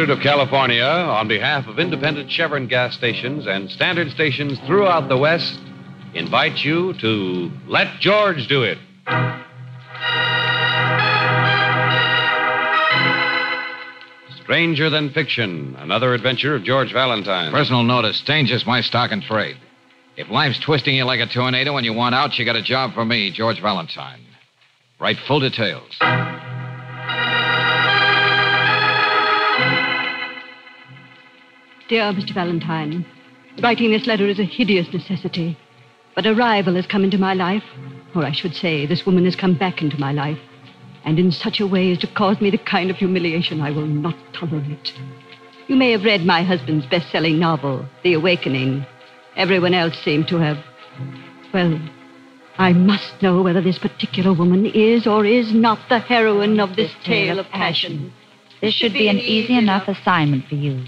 Standard of California, on behalf of independent Chevron gas stations and standard stations throughout the West, invites you to Let George Do It. Stranger Than Fiction, another adventure of George Valentine. Personal notice danger's my stock and trade. If life's twisting you like a tornado and you want out, you got a job for me, George Valentine. Write full details. Dear Mr. Valentine, writing this letter is a hideous necessity. But a rival has come into my life, or I should say, this woman has come back into my life, and in such a way as to cause me the kind of humiliation I will not tolerate. You may have read my husband's best selling novel, The Awakening. Everyone else seemed to have. Well, I must know whether this particular woman is or is not the heroine of this tale of passion. This should be an easy enough assignment for you.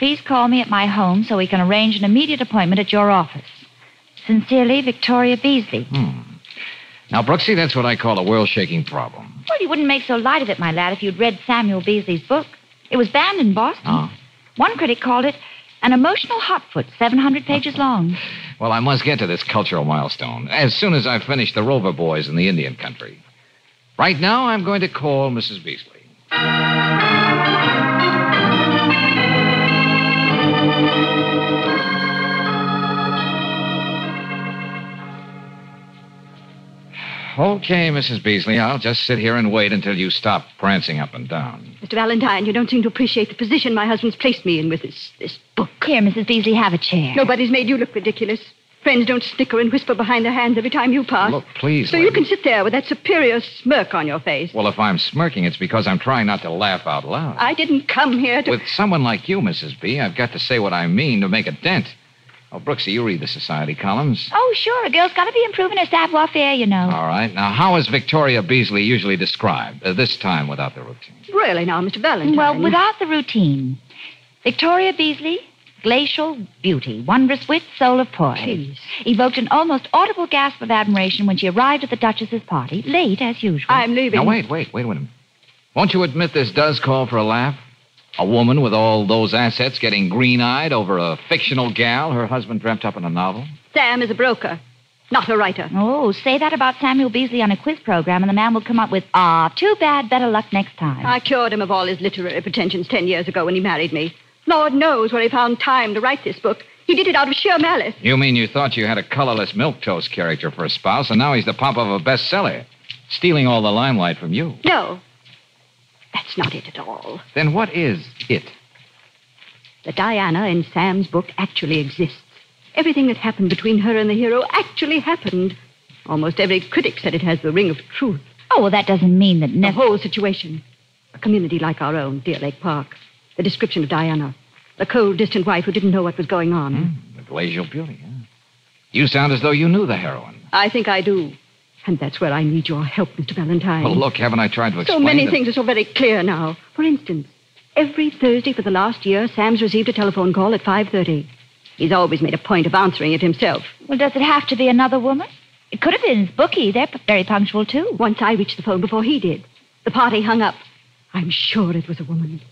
Please call me at my home so we can arrange an immediate appointment at your office. Sincerely, Victoria Beasley. Hmm. Now, Brooksy, that's what I call a world shaking problem. Well, you wouldn't make so light of it, my lad, if you'd read Samuel Beasley's book. It was banned in Boston. Oh. One critic called it an emotional hotfoot, 700 pages long. Well, I must get to this cultural milestone as soon as I finish the Rover Boys in the Indian country. Right now, I'm going to call Mrs. Beasley. Okay, Mrs. Beasley, I'll just sit here and wait until you stop prancing up and down. Mr. Valentine, you don't seem to appreciate the position my husband's placed me in with this, this book. Here, Mrs. Beasley, have a chair. Nobody's made you look ridiculous. Friends don't snicker and whisper behind their hands every time you pass. Look, please. so lady. you can sit there with that superior smirk on your face. Well, if I'm smirking, it's because I'm trying not to laugh out loud. I didn't come here to. With someone like you, Mrs. B, I've got to say what I mean to make a dent. Oh, Brooksy, you read the society columns. Oh, sure. A girl's got to be improving her savoir faire, you know. All right. Now, how is Victoria Beasley usually described? Uh, this time without the routine. Really now, Mr. Valentine. Well, without the routine. Victoria Beasley, glacial beauty, wondrous wit, soul of poise. Please. Evoked an almost audible gasp of admiration when she arrived at the Duchess's party, late as usual. I'm leaving. Now, wait, wait, wait a minute. Won't you admit this does call for a laugh? A woman with all those assets getting green eyed over a fictional gal her husband dreamt up in a novel? Sam is a broker, not a writer. Oh, say that about Samuel Beasley on a quiz program, and the man will come up with, ah, too bad, better luck next time. I cured him of all his literary pretensions ten years ago when he married me. Lord knows where he found time to write this book. He did it out of sheer malice. You mean you thought you had a colorless milquetoast character for a spouse, and now he's the pop of a bestseller, stealing all the limelight from you? No, that's not it at all. Then what is it? The Diana in Sam's book actually exists. Everything that happened between her and the hero actually happened. Almost every critic said it has the ring of truth. oh, well, that doesn't mean that... The whole situation. A community like our own, Deer Lake Park. The description of Diana. The cold, distant wife who didn't know what was going on. Hmm, the glacial beauty, huh? You sound as though you knew the heroine. I think I do. And that's where I need your help, Mr. Valentine. Well, look, haven't I tried to explain? so many that- things are so very clear now. For instance, every Thursday for the last year, Sam's received a telephone call at 5.30. He's always made a point of answering it himself. well, does it have to be another woman? It could have been his bookie. They're very punctual, too. Once I reached the phone before he did. The party hung up. I'm sure it was a woman.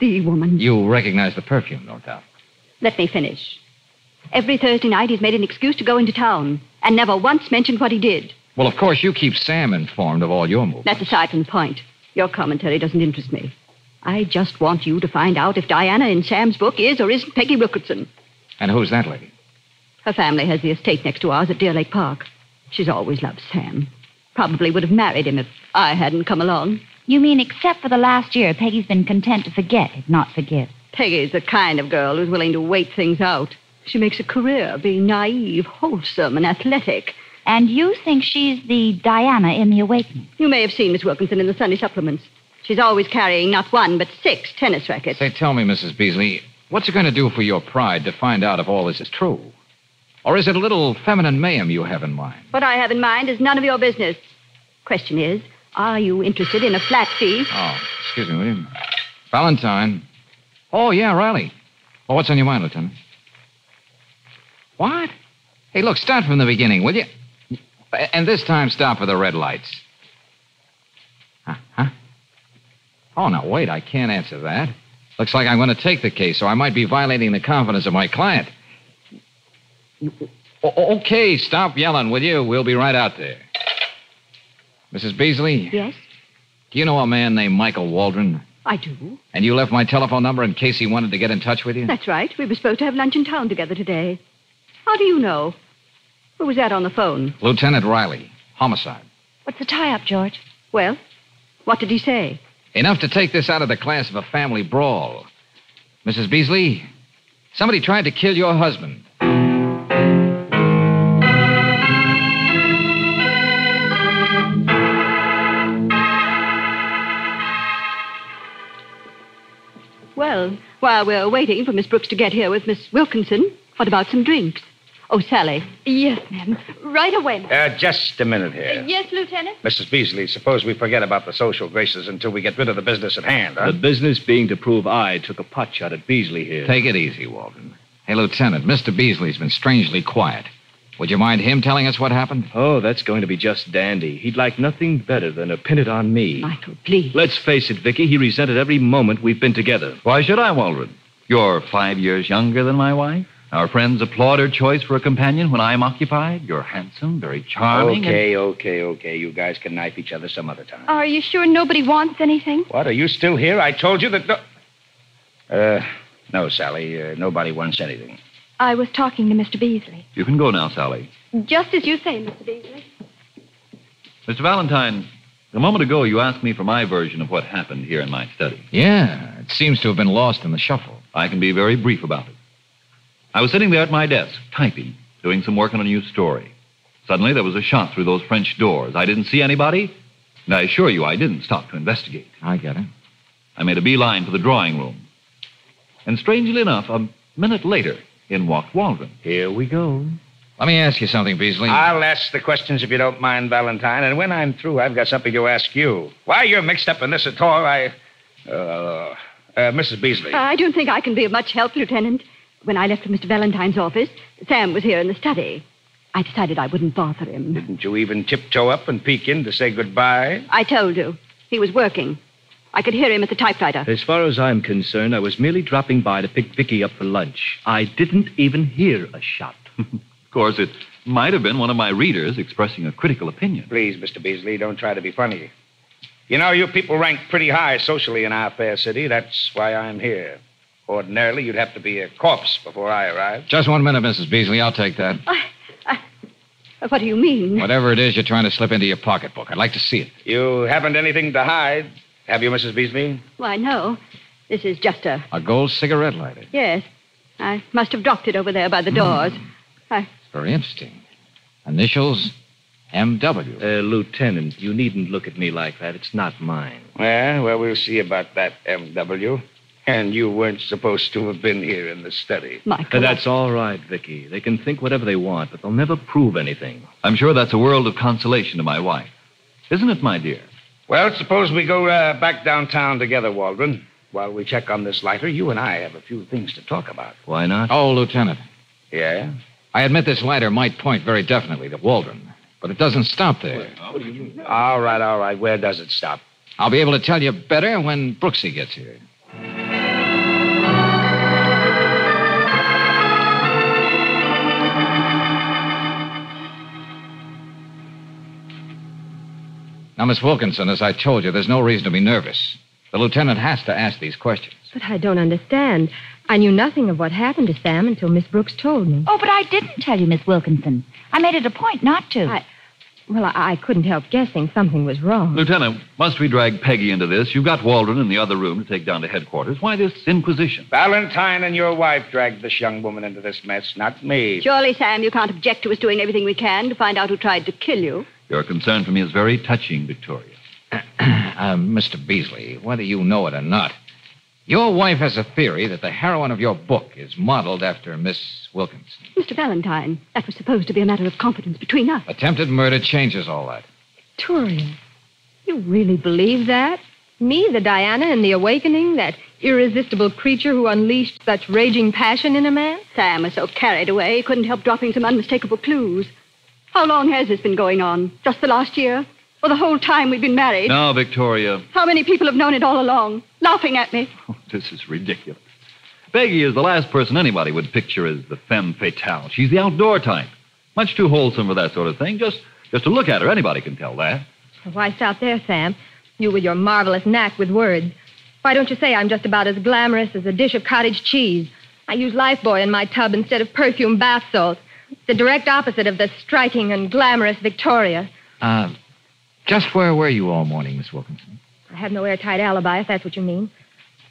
The woman. You recognize the perfume, no doubt. Let me finish. Every Thursday night, he's made an excuse to go into town and never once mentioned what he did. Well, of course, you keep Sam informed of all your moves. That's aside from the point. Your commentary doesn't interest me. I just want you to find out if Diana in Sam's book is or isn't Peggy Wilkinson. And who's that lady? Her family has the estate next to ours at Deer Lake Park. She's always loved Sam. Probably would have married him if I hadn't come along. You mean except for the last year, Peggy's been content to forget, if not forgive. Peggy's the kind of girl who's willing to wait things out. She makes a career being naive, wholesome, and athletic. And you think she's the Diana in The Awakening? You may have seen Miss Wilkinson in the Sunday supplements. She's always carrying not one, but six tennis rackets. Say, tell me, Mrs. Beasley, what's it going to do for your pride to find out if all this is true? Or is it a little feminine mayhem you have in mind? What I have in mind is none of your business. Question is, are you interested in a flat fee? Oh, excuse me, will you? Valentine. Oh, yeah, Riley. Oh, what's on your mind, Lieutenant? What? Hey, look, start from the beginning, will you? And this time, stop for the red lights. Huh? Oh, now, wait, I can't answer that. Looks like I'm going to take the case, so I might be violating the confidence of my client. Okay, stop yelling, will you? We'll be right out there. Mrs. Beasley, Yes, do you know a man named Michael Waldron? I do. And you left my telephone number in case he wanted to get in touch with you? That's right. We were supposed to have lunch in town together today. How do you know? Who was that on the phone? Lieutenant Riley, homicide. What's the tie-up, George? Well, what did he say? Enough to take this out of the class of a family brawl. Mrs. Beasley, somebody tried to kill your husband. Well, while we're waiting for Miss Brooks to get here with Miss Wilkinson, what about some drinks? Oh, Sally. Yes, ma'am. Right away, ma'am. Uh, just a minute here. Yes, Lieutenant? Mrs. Beasley, suppose we forget about the social graces until we get rid of the business at hand, huh? The business being to prove I took a pot shot at Beasley here. Take it easy, Waldron. Hey, Lieutenant, Mr. Beasley's been strangely quiet. Would you mind him telling us what happened? Oh, that's going to be just dandy. He'd like nothing better than to pin it on me. Michael, please. Let's face it, Vicky, he resented every moment we've been together. Why should I, Waldron? You're five years younger than my wife. Our friends applaud her choice for a companion when I'm occupied. You're handsome, very charming. and- Okay, okay, okay. You guys can knife each other some other time. Are you sure nobody wants anything? What? Are you still here? I told you that. No... Uh, no, Sally. Uh, nobody wants anything. I was talking to Mr. Beasley. You can go now, Sally. Just as you say, Mr. Beasley. Mr. Valentine, a moment ago you asked me for my version of what happened here in my study. Yeah, it seems to have been lost in the shuffle. I can be very brief about it. I was sitting there at my desk, typing, doing some work on a new story. Suddenly there was a shot through those French doors. I didn't see anybody, and I assure you I didn't stop to investigate. I get it. I made a beeline for the drawing room. And strangely enough, a minute later, in walked Waldron. Here we go. Let me ask you something, Beasley. I'll ask the questions if you don't mind, Valentine. And when I'm through, I've got something to ask you. Why you're mixed up in this at all, I. Uh, uh, Mrs. Beasley. I don't think I can be of much help, Lieutenant. When I left for Mr. Valentine's office, Sam was here in the study. I decided I wouldn't bother him. Didn't you even tiptoe up and peek in to say goodbye? I told you. He was working. I could hear him at the typewriter. As far as I'm concerned, I was merely dropping by to pick Vicky up for lunch. I didn't even hear a shot. Of course, it might have been one of my readers expressing a critical opinion. Please, Mr. Beasley, don't try to be funny. You know, you people rank pretty high socially in our fair city. That's why I'm here. Ordinarily, you'd have to be a corpse before I arrived. Just one minute, Mrs. Beasley. I'll take that. What do you mean? Whatever it is you're trying to slip into your pocketbook, I'd like to see it. You haven't anything to hide, have you, Mrs. Beasley? Why, no. This is just a. A gold cigarette lighter. Yes. I must have dropped it over there by the doors. I. Very interesting. Initials M.W. Uh, Lieutenant, you needn't look at me like that. It's not mine. Well, well, we'll see about that, M.W. And you weren't supposed to have been here in the study. Michael. Uh, that's all right, Vicky. They can think whatever they want, but they'll never prove anything. I'm sure that's a world of consolation to my wife. Isn't it, my dear? Well, suppose we go uh, back downtown together, Waldron. While we check on this lighter, you and I have a few things to talk about. Why not? Oh, Lieutenant. Yeah? I admit this lighter might point very definitely to Waldron, but it doesn't stop there. All right, all right. Where does it stop? I'll be able to tell you better when Brooksy gets here. Now, Miss Wilkinson, as I told you, there's no reason to be nervous. The lieutenant has to ask these questions. But I don't understand. I knew nothing of what happened to Sam until Miss Brooks told me. Oh, but I didn't tell you, Miss Wilkinson. I made it a point not to. I- Well, I, I couldn't help guessing something was wrong. Lieutenant, must we drag Peggy into this? You've got Waldron in the other room to take down to headquarters. Why this inquisition? Valentine and your wife dragged this young woman into this mess, not me. Surely, Sam, you can't object to us doing everything we can to find out who tried to kill you. Your concern for me is very touching, Victoria. Uh, Mr. Beasley, whether you know it or not, your wife has a theory that the heroine of your book is modeled after Miss Wilkinson. Mr. Valentine, that was supposed to be a matter of confidence between us. Attempted murder changes all that. Victoria, you really believe that? Me, the Diana in the Awakening, that irresistible creature who unleashed such raging passion in a man? Sam was so carried away, he couldn't help dropping some unmistakable clues. How long has this been going on? Just the last year? Or the whole time we've been married? Now, Victoria, How many people have known it all along? laughing at me. Oh, this is ridiculous. Peggy is the last person anybody would picture as the femme fatale. She's the outdoor type. Much too wholesome for that sort of thing. Just, just to look at her, anybody can tell that. Why stop there, Sam? You with your marvelous knack with words. Why don't you say I'm just about as glamorous as a dish of cottage cheese? I use Lifebuoy in my tub instead of perfume bath salts. The direct opposite of the striking and glamorous Victoria. Uh, just where were you all morning, Miss Wilkinson? I have no airtight alibi, if that's what you mean.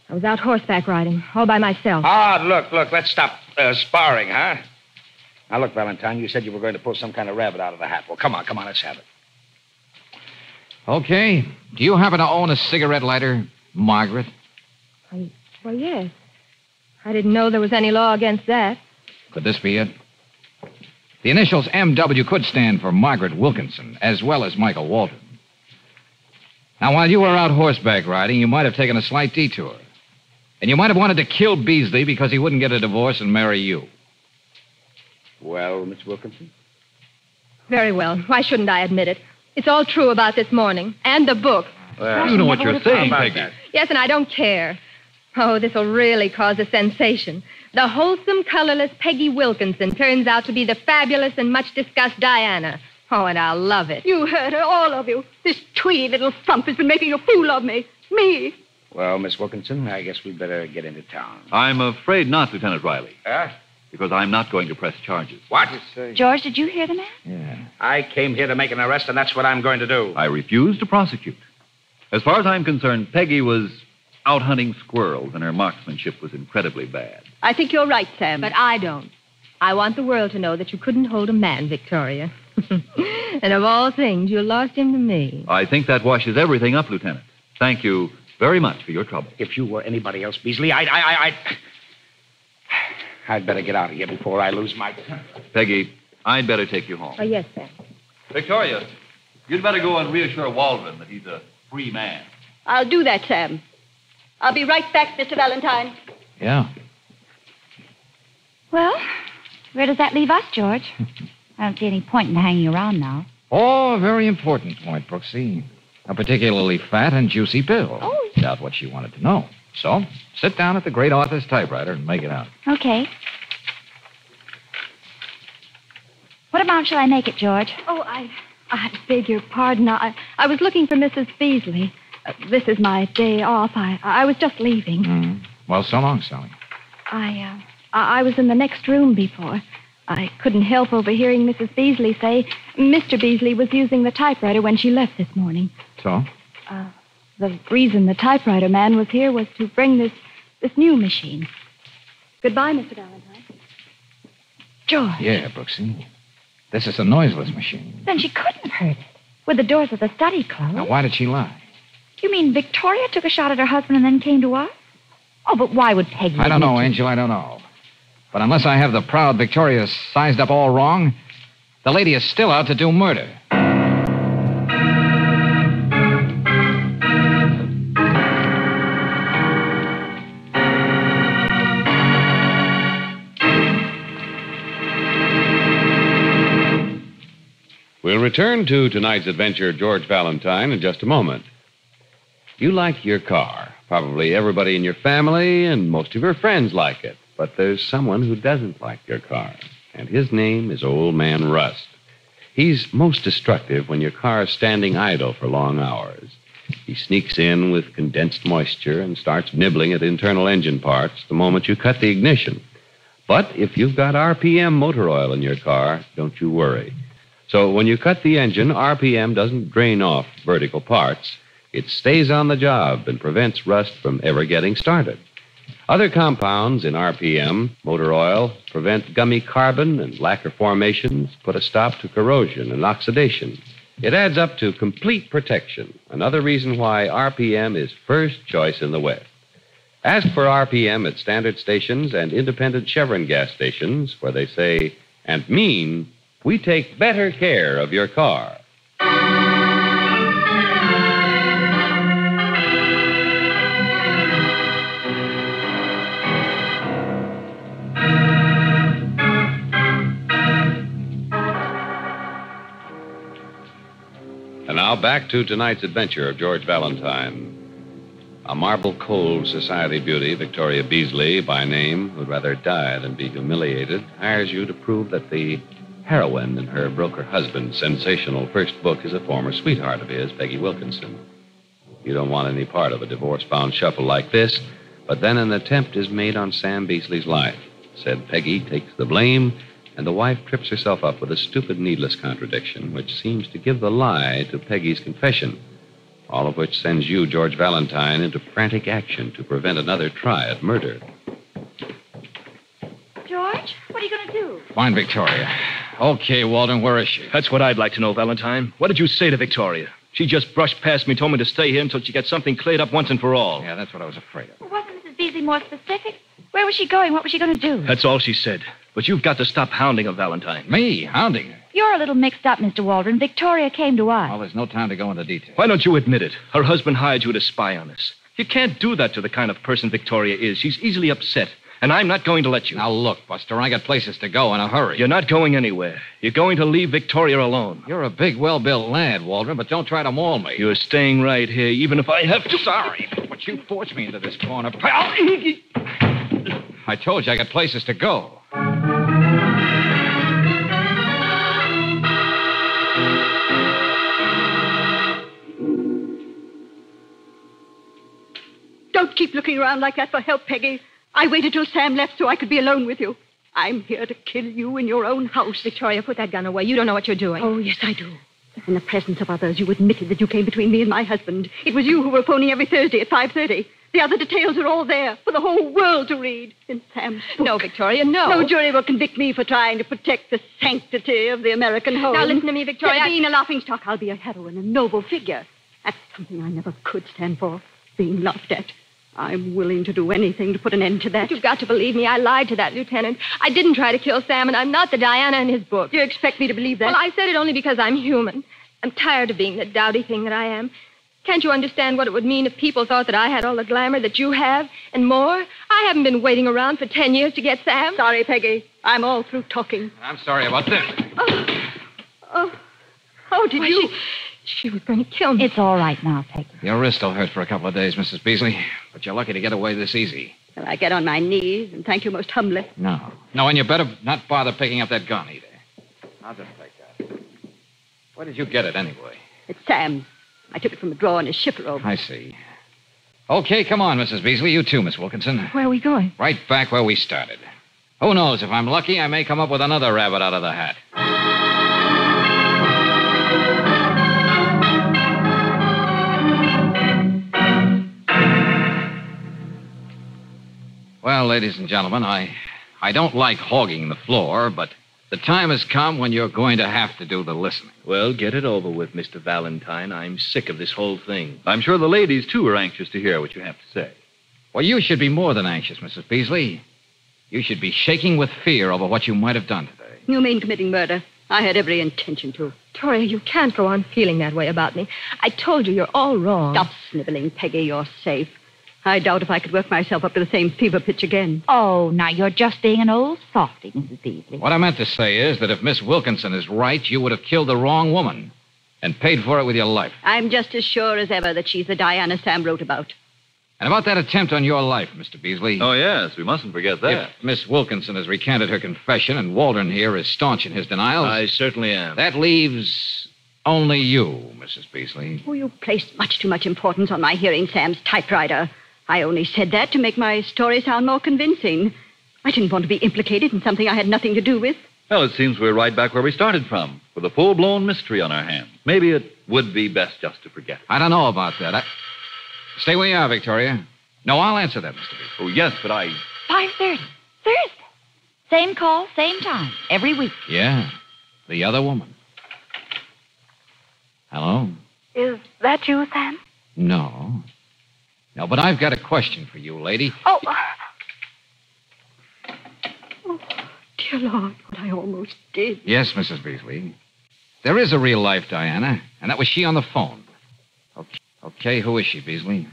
I was out horseback riding, all by myself. Ah, look, look, let's stop uh, sparring, huh? Now, look, Valentine, you said you were going to pull some kind of rabbit out of the hat. Well, come on, come on, let's have it. Okay. Do you happen to own a cigarette lighter, Margaret? I, well, yes. I didn't know there was any law against that. Could this be it? The initials MW could stand for Margaret Wilkinson, as well as Michael Waldron. Now, while you were out horseback riding, you might have taken a slight detour. And you might have wanted to kill Beasley because he wouldn't get a divorce and marry you. Well, Miss Wilkinson? Very well. Why shouldn't I admit it? It's all true about this morning. And the book. Well, you know what you're saying, Peggy. Yes, and I don't care. Oh, this'll really cause a sensation. The wholesome, colorless Peggy Wilkinson turns out to be the fabulous and much discussed Diana. Oh, and I'll love it. You heard her, all of you. This twee little frump has been making a fool of me. Me. Well, Miss Wilkinson, I guess we'd better get into town. I'm afraid not, Lieutenant Riley, Huh? because I'm not going to press charges. What? George, did you hear the man? Yeah. I came here to make an arrest, and that's what I'm going to do. I refuse to prosecute. As far as I'm concerned, Peggy was out hunting squirrels, and her marksmanship was incredibly bad. I think you're right, Sam. But I don't. I want the world to know that you couldn't hold a man, Victoria. and of all things, you lost him to me. I think that washes everything up, Lieutenant. Thank you very much for your trouble. If you were anybody else, Beasley, I'd, I, I, I'd... I'd better get out of here before I lose my. Peggy, I'd better take you home. Oh, yes, Sam. Victoria, you'd better go and reassure Waldron that he's a free man. I'll do that, Sam. I'll be right back, Mr. Valentine. Yeah. Well, where does that leave us, George? I don't see any point in hanging around now. Oh, a very important point, Brooksy. A particularly fat and juicy bill. Oh. Doubt what she wanted to know. So, sit down at the great author's typewriter and make it out. Okay. What amount shall I make it, George? Oh, I, I beg your pardon. I, I was looking for Mrs. Beasley. Uh, this is my day off. I, I was just leaving. Mm. Well, so long, Sally. I, uh, I I was in the next room before. I couldn't help overhearing Mrs. Beasley say Mr. Beasley was using the typewriter when she left this morning. So? The reason the typewriter man was here was to bring this this new machine. Goodbye, Mr. Valentine. George. Yeah, Brooksy. This is a noiseless machine. Then she couldn't have heard it. With the doors of the study closed. Now, why did she lie? You mean Victoria took a shot at her husband and then came to us? Oh, but why would Peggy? I don't know, Angel. I don't know. But unless I have the proud Victoria sized up all wrong, the lady is still out to do murder. We'll return to tonight's adventure, George Valentine, in just a moment. You like your car. Probably everybody in your family and most of your friends like it. But there's someone who doesn't like your car, and his name is Old Man Rust. He's most destructive when your car is standing idle for long hours. He sneaks in with condensed moisture and starts nibbling at internal engine parts the moment you cut the ignition. But if you've got RPM motor oil in your car, don't you worry. So when you cut the engine, RPM doesn't drain off vertical parts. It stays on the job and prevents rust from ever getting started. Other compounds in RPM, motor oil, prevent gummy carbon and lacquer formations, put a stop to corrosion and oxidation. It adds up to complete protection, another reason why RPM is first choice in the West. Ask for RPM at standard stations and independent Chevron gas stations where they say and mean we take better care of your car. And now back to tonight's adventure of George Valentine. A marble cold society beauty, Victoria Beasley by name, who'd rather die than be humiliated, hires you to prove that the heroine in her broker husband's sensational first book is a former sweetheart of his, Peggy Wilkinson. You don't want any part of a divorce bound shuffle like this, but then an attempt is made on Sam Beasley's life. Said Peggy takes the blame, and the wife trips herself up with a stupid, needless contradiction, which seems to give the lie to Peggy's confession. All of which sends you, George Valentine, into frantic action to prevent another try at murder. George, what are you going to do? Find Victoria. Okay, Waldron, where is she? That's what I'd like to know, Valentine. What did you say to Victoria? She just brushed past me, told me to stay here until she got something cleared up once and for all. Yeah, that's what I was afraid of. Wasn't Mrs. Beasley more specific? Where was she going? What was she going to do? That's all she said. But you've got to stop hounding her, Valentine. Me? Hounding her? You're a little mixed up, Mr. Waldron. Victoria came to us. Well, there's no time to go into detail. Why don't you admit it? Her husband hired you to spy on us. You can't do that to the kind of person Victoria is. She's easily upset. And I'm not going to let you. Now, look, Buster, I got places to go in a hurry. You're not going anywhere. You're going to leave Victoria alone. You're a big, well built lad, Waldron, but don't try to maul me. You're staying right here, even if I have to. Sorry, but you forced me into this corner, pal. I told you I got places to go. Keep looking around like that for help, Peggy. I waited till Sam left so I could be alone with you. I'm here to kill you in your own house. Victoria, put that gun away. You don't know what you're doing. Oh, yes, I do. In the presence of others, you admitted that you came between me and my husband. It was you who were phoning every Thursday at 5.30. The other details are all there for the whole world to read in Sam's book. No, Victoria, no. No jury will convict me for trying to protect the sanctity of the American home. Now, listen to me, Victoria. Instead of being a laughingstock, I'll be a heroine, a noble figure. That's something I never could stand for, being laughed at. I'm willing to do anything to put an end to that. You've got to believe me. I lied to that lieutenant. I didn't try to kill Sam, and I'm not the Diana in his book. Do you expect me to believe that? Well, I said it only because I'm human. I'm tired of being the dowdy thing that I am. Can't you understand what it would mean if people thought that I had all the glamour that you have and more? I haven't been waiting around for ten years to get Sam. Sorry, Peggy. I'm all through talking. I'm sorry about this. Oh, oh, oh did Why, you? She, she was going to kill me. It's all right now, Peggy. Your wrist will hurt for a couple of days, Mrs. Beasley, but you're lucky to get away this easy. Well, I get on my knees and thank you most humbly. No. No, and you better not bother picking up that gun either. I'll just take that. Where did you get it anyway? It's Sam's. I took it from a drawer in his shipper over. I see. Okay, come on, Mrs. Beasley. You too, Miss Wilkinson. Where are we going? Right back where we started. Who knows? If I'm lucky, I may come up with another rabbit out of the hat. Well, ladies and gentlemen, I I don't like hogging the floor, but the time has come when you're going to have to do the listening. Well, get it over with, Mr. Valentine. I'm sick of this whole thing. I'm sure the ladies, too, are anxious to hear what you have to say. Well, you should be more than anxious, Mrs. Beasley. You should be shaking with fear over what you might have done today. You mean committing murder? I had every intention to. Victoria, you can't go on feeling that way about me. I told you you're all wrong. Stop sniveling, Peggy. You're safe. I doubt if I could work myself up to the same fever pitch again. Oh, now you're just being an old softy, Mrs. Beasley. What I meant to say is that if Miss Wilkinson is right, you would have killed the wrong woman and paid for it with your life. I'm just as sure as ever that she's the Diana Sam wrote about. And about that attempt on your life, Mr. Beasley. Oh, yes, we mustn't forget that. If Miss Wilkinson has recanted her confession and Waldron here is staunch in his denials, I certainly am. that leaves only you, Mrs. Beasley. Oh, you placed much too much importance on my hearing Sam's typewriter. I only said that to make my story sound more convincing. I didn't want to be implicated in something I had nothing to do with. Well, it seems we're right back where we started from, with a full blown mystery on our hands. Maybe it would be best just to forget it. I don't know about that. I... Stay where you are, Victoria. No, I'll answer that, Mr. Beasley. Oh, yes, but I. 5.30. Thursday. Same call, same time, every week. Yeah, the other woman. Hello? Is that you, Sam? No. No, but I've got a question for you, lady. Oh, Oh, dear Lord, what I almost did. Yes, Mrs. Beasley. There is a real life Diana, and that was she on the phone. Okay, okay who is she, Beasley?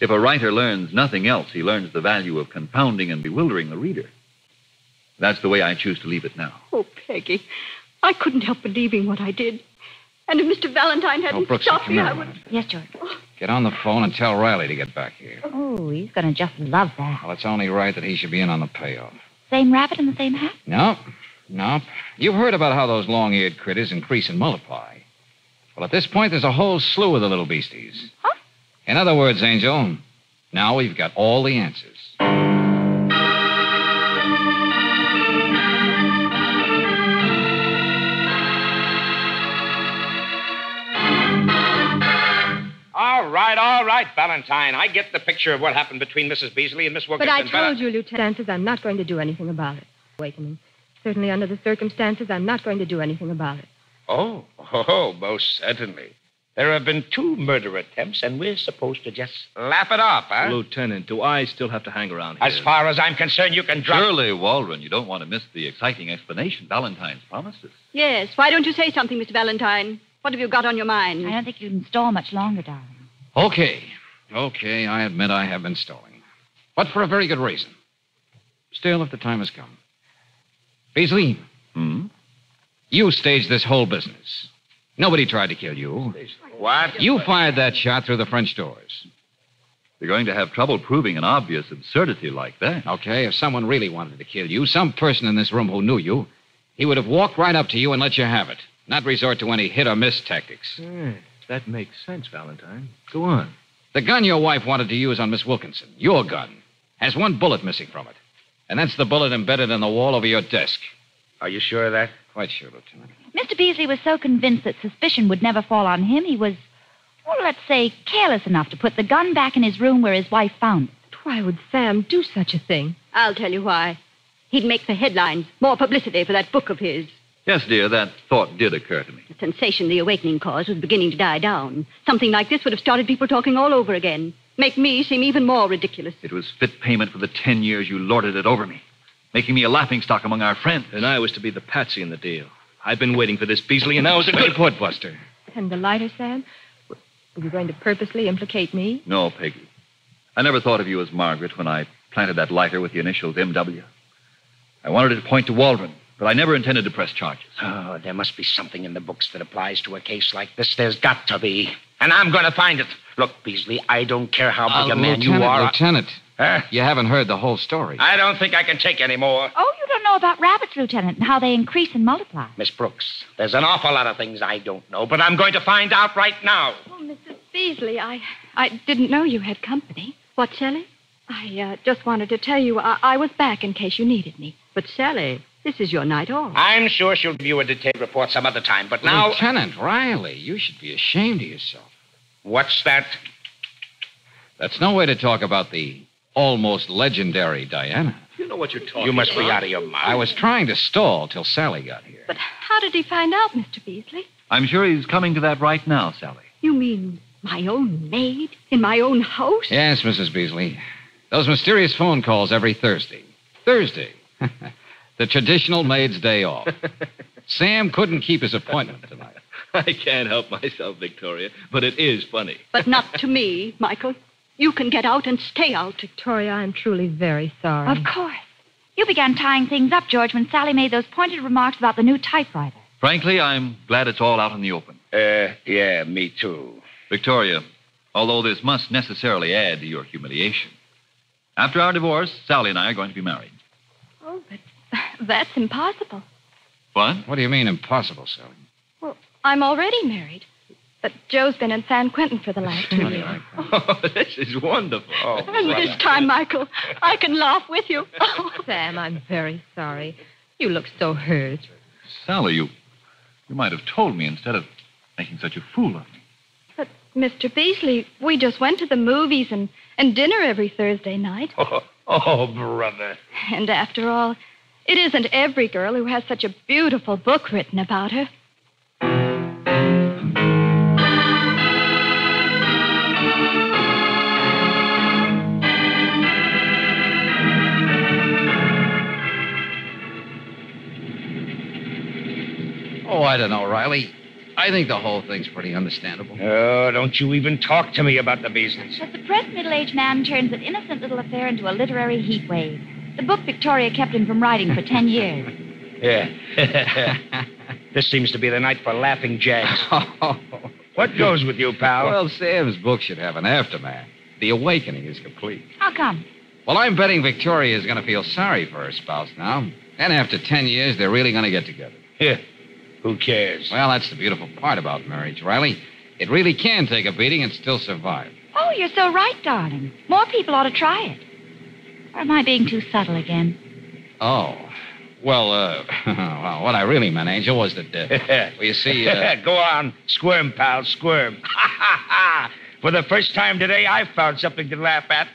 If a writer learns nothing else, he learns the value of confounding and bewildering the reader. That's the way I choose to leave it now. Oh, Peggy, I couldn't help believing what I did. And if Mr. Valentine hadn't Oh, Brooksy, stopped me, I would. Yes, George. Oh. Get on the phone and tell Riley to get back here. Oh, he's going to just love that. Well, it's only right that he should be in on the payoff. Same rabbit in the same hat? Nope. Nope. You've heard about how those long eared critters increase and multiply. Well, at this point, there's a whole slew of the little beasties. Huh? In other words, Angel, now we've got all the answers. All right, all right, Valentine. I get the picture of what happened between Mrs. Beasley and Miss Wilkinson. But I told you, Lieutenant, I'm not going to do anything about it. Awakening. Certainly, under the circumstances, I'm not going to do anything about it. Oh, oh, most certainly. There have been two murder attempts, and we're supposed to just laugh it off, huh? Lieutenant, do I still have to hang around here? As far as I'm concerned, you can drop. Surely, Waldron, you don't want to miss the exciting explanation Valentine's promises. Yes, why don't you say something, Mr. Valentine? What have you got on your mind? I don't think you can stall much longer, darling. Okay. Okay, I admit I have been stalling. But for a very good reason. Still, if the time has come. Beasley, Hmm? you staged this whole business. Nobody tried to kill you. What? You fired that shot through the French doors. You're going to have trouble proving an obvious absurdity like that. Okay, if someone really wanted to kill you, some person in this room who knew you, he would have walked right up to you and let you have it, not resort to any hit or miss tactics. Hmm, that makes sense, Valentine. Go on. The gun your wife wanted to use on Miss Wilkinson, your gun, has one bullet missing from it. And that's the bullet embedded in the wall over your desk. Are you sure of that? Quite sure, Lieutenant. Mr. Beasley was so convinced that suspicion would never fall on him, he was, well, let's say, careless enough to put the gun back in his room where his wife found it. Why would Sam do such a thing? I'll tell you why. He'd make the headlines, more publicity for that book of his. Yes, dear, that thought did occur to me. The sensation the awakening caused was beginning to die down. Something like this would have started people talking all over again. Make me seem even more ridiculous. It was fit payment for the ten years you lorded it over me, making me a laughingstock among our friends. And I was to be the patsy in the deal. I've been waiting for this, Beasley, and now is a good. put, Buster. And the lighter, Sam? Were you going to purposely implicate me? No, Peggy. I never thought of you as Margaret when I planted that lighter with the initials M.W. I wanted it to point to Waldron, but I never intended to press charges. Oh, there must be something in the books that applies to a case like this. There's got to be. And I'm going to find it. Look, Beasley, I don't care how big a man you Uh, Lieutenant, are. Lieutenant, Huh? you haven't heard the whole story. I don't think I can take any more. Oh, you don't know about rabbits, Lieutenant, and how they increase and multiply. Miss Brooks, there's an awful lot of things I don't know, but I'm going to find out right now. Oh, Mrs. Beasley, I, I didn't know you had company. What, Sally? I uh, just wanted to tell you I, I was back in case you needed me. But, Sally, this is your night off. I'm sure she'll give you a detailed report some other time, but now. Lieutenant Riley, you should be ashamed of yourself. What's that? That's no way to talk about the almost legendary Diana. You know what you're talking about. You must be out of your mind. I was trying to stall till Sally got here. But how did he find out, Mr. Beasley? I'm sure he's coming to that right now, Sally. You mean my own maid in my own house? Yes, Mrs. Beasley. Those mysterious phone calls every Thursday. Thursday. the traditional maid's day off. Sam couldn't keep his appointment tonight. I can't help myself, Victoria, but it is funny. But not to me, Michael. You can get out and stay out. Victoria, I'm truly very sorry. Of course. You began tying things up, George, when Sally made those pointed remarks about the new typewriter. Frankly, I'm glad it's all out in the open. Uh, yeah, me too. Victoria, although this must necessarily add to your humiliation, after our divorce, Sally and I are going to be married. Oh, but that's impossible. What? What do you mean impossible, Sally? Well, I'm already married. But Joe's been in San Quentin for the last two How do you years. Oh, this is wonderful. Oh, And this time, Michael, I can laugh with you. Oh. Sam, I'm very sorry. You look so hurt. Sally, you you might have told me instead of making such a fool of me. But, Mr. Beasley, we just went to the movies and, and dinner every Thursday night. Oh, oh, brother. And after all, it isn't every girl who has such a beautiful book written about her. Oh, I don't know, Riley. I think the whole thing's pretty understandable. Oh, don't you even talk to me about the Beasleys. The suppressed middle-aged man turns an innocent little affair into a literary heat wave. The book Victoria kept him from writing for ten years. Yeah. This seems to be the night for laughing jacks. Oh. what goes with you, pal? Well, Sam's book should have an aftermath. The awakening is complete. How come? Well, I'm betting Victoria is going to feel sorry for her spouse now. And after 10 years, they're really going to get together. Yeah. Who cares? Well, that's the beautiful part about marriage, Riley. It really can take a beating and still survive. Oh, you're so right, darling. More people ought to try it. Or am I being too subtle again? Oh. Well, uh, well, what I really meant, Angel, was that, uh, well, you see, uh, Go on. Squirm, pal. Squirm. For the first time today, I've found something to laugh at.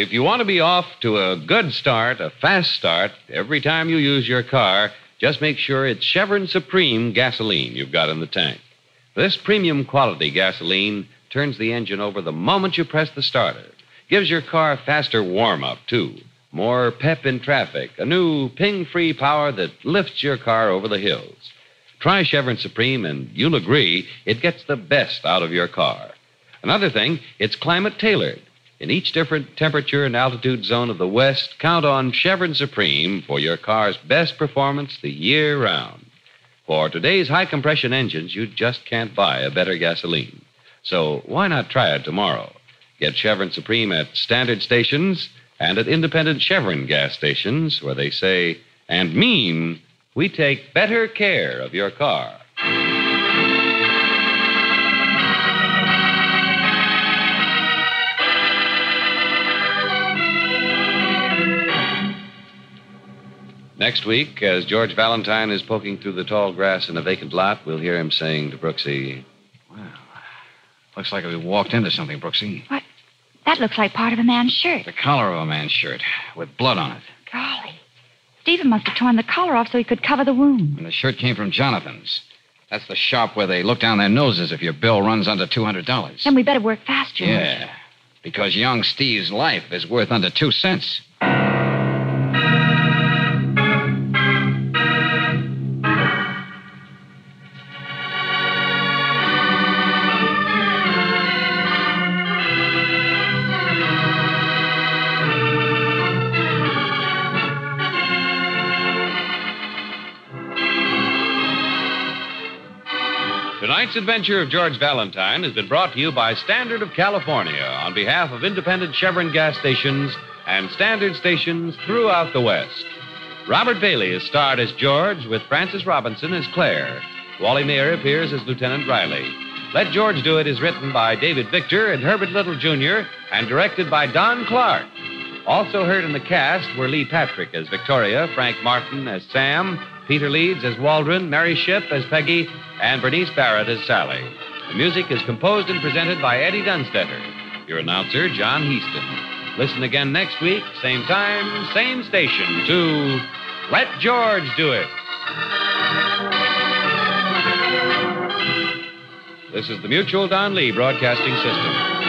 If you want to be off to a good start, a fast start, every time you use your car, just make sure it's Chevron Supreme gasoline you've got in the tank. This premium quality gasoline turns the engine over the moment you press the starter. Gives your car faster warm up, too. More pep in traffic, a new ping free power that lifts your car over the hills. Try Chevron Supreme, and you'll agree it gets the best out of your car. Another thing, it's climate tailored. In each different temperature and altitude zone of the West, count on Chevron Supreme for your car's best performance the year round. For today's high compression engines, you just can't buy a better gasoline. So why not try it tomorrow? Get Chevron Supreme at standard stations and at independent Chevron gas stations where they say and mean we take better care of your car. Next week, as George Valentine is poking through the tall grass in a vacant lot, we'll hear him saying to Brooksy, Well, looks like we walked into something, Brooksy. What? That looks like part of a man's shirt. The collar of a man's shirt with blood on it. Golly. Stephen must have torn the collar off so he could cover the wound. And the shirt came from Jonathan's. That's the shop where they look down their noses if your bill runs under $200. Then we better work fast, George. Yeah, because young Steve's life is worth under two cents. Tonight's adventure of George Valentine has been brought to you by Standard of California on behalf of independent Chevron gas stations and standard stations throughout the West. Robert Bailey is starred as George with Frances Robinson as Claire. Wally Maher appears as Lieutenant Riley. Let George Do It is written by David Victor and Herbert Little Jr. and directed by Don Clark. Also heard in the cast were Lee Patrick as Victoria, Frank Martin as Sam, Peter Leeds as Waldron, Mary Shipp as Peggy, and Bernice Barrett as Sally. The music is composed and presented by Eddie Dunstedter. Your announcer, John Heaston. Listen again next week, same time, same station, to Let George Do It. This is the Mutual Don Lee Broadcasting System.